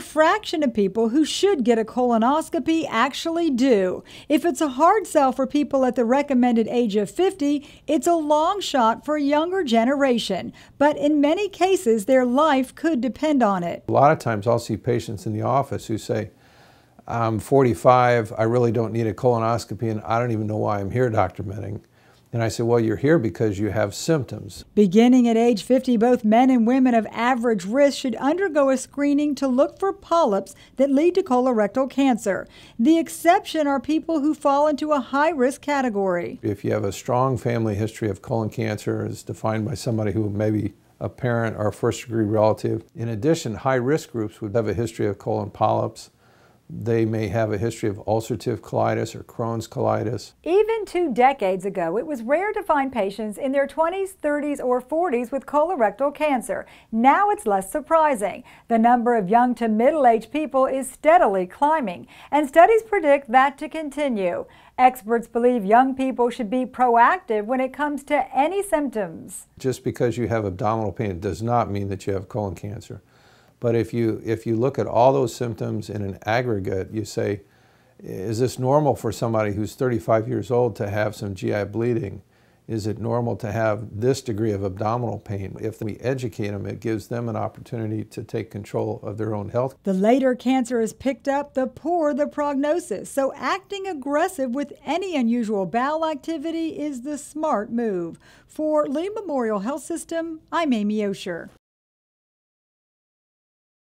fraction of people who should get a colonoscopy actually do. If it's a hard sell for people at the recommended age of 50, it's a long shot for a younger generation. But in many cases, their life could depend on it. A lot of times I'll see patients in the office who say, I'm 45, I really don't need a colonoscopy, and I don't even know why I'm here, Dr. Moenning. And I said, Well, you're here because you have symptoms. Beginning at age 50, both men and women of average risk should undergo a screening to look for polyps that lead to colorectal cancer. The exception are people who fall into a high risk category. If you have a strong family history of colon cancer, as defined by somebody who maybe a parent or a first degree relative. In addition, high risk groups would have a history of colon polyps, they may have a history of ulcerative colitis or Crohn's colitis. Even two decades ago, it was rare to find patients in their 20s, 30s, or 40s with colorectal cancer. Now it's less surprising. The number of young to middle aged people is steadily climbing, and studies predict that to continue. Experts believe young people should be proactive when it comes to any symptoms. Just because you have abdominal pain does not mean that you have colon cancer. But if you, if you look at all those symptoms in an aggregate, you say, is this normal for somebody who's 35 years old to have some GI bleeding? Is it normal to have this degree of abdominal pain? If we educate them, it gives them an opportunity to take control of their own health. The later cancer is picked up, the poorer the prognosis. So acting aggressive with any unusual bowel activity is the smart move. For Lee Memorial Health System, I'm Amy Osher.